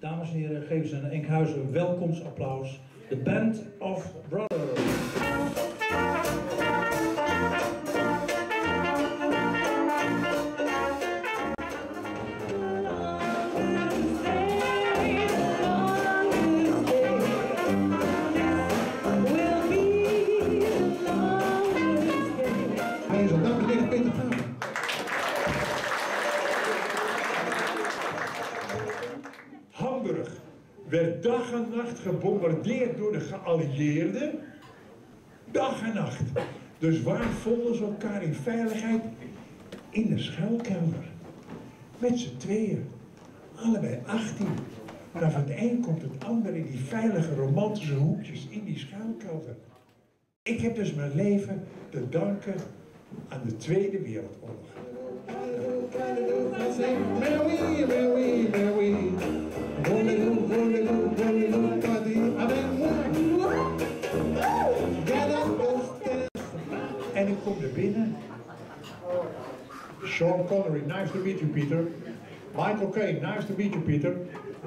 Dames en heren, geven ze een Enkhuizen een welkomstapplaus. The Band of Brothers. Dames en heren Werd dag en nacht gebombardeerd door de geallieerden. Dag en nacht. Dus waar vonden ze elkaar in veiligheid? In de schuilkelder. Met z'n tweeën. Allebei 18. Maar van het een komt het ander in die veilige romantische hoekjes in die schuilkelder. Ik heb dus mijn leven te danken aan de Tweede Wereldoorlog. En ik kom er binnen. Sean Connery, nice to meet you, Peter. Michael Caine, nice to meet you, Peter.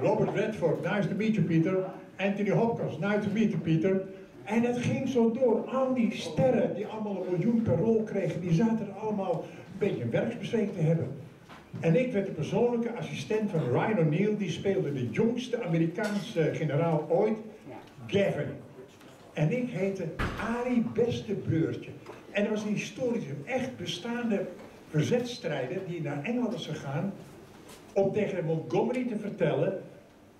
Robert Redford, nice to meet you, Peter. Anthony Hopkins, nice to meet you, Peter. En het ging zo door. Al die sterren die allemaal een miljoen per rol kregen, die zaten er allemaal een beetje een te hebben. En ik werd de persoonlijke assistent van Ryan O'Neill, die speelde de jongste Amerikaanse generaal ooit, Gavin. En ik heette Arie Beste Breurtje. En dat was een historische, echt bestaande verzetstrijder die naar Engeland is gegaan om tegen Montgomery te vertellen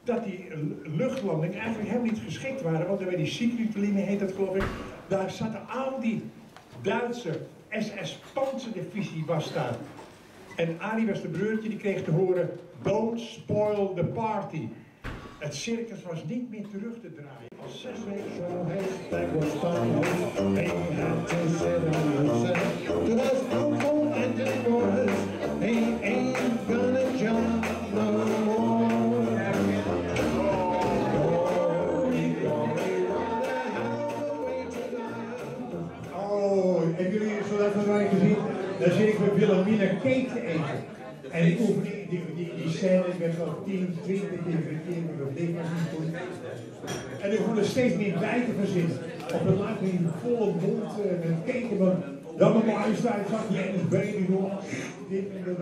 dat die luchtlanding eigenlijk helemaal niet geschikt waren. Want bij die Secret-linie heet dat geloof ik, daar zaten al die Duitse SS-panzerdivisie was daar. En Arie was de breurtje, die kreeg te horen, don't spoil the party. Het circus was niet meer terug te draaien. Al zes weken dat van mij gezien? Zit ik met Wilhelmina cake te eten. En ik oefen die, die, die, die scène, ik ben zo'n 10, 20 keer verkeerd, dat deed was niet goed. En ik voel er steeds meer bij te verzinnen. Op een laag die volle mond uh, met cake, maar dan mijn majesteit zag je en een benen door. Dit en dat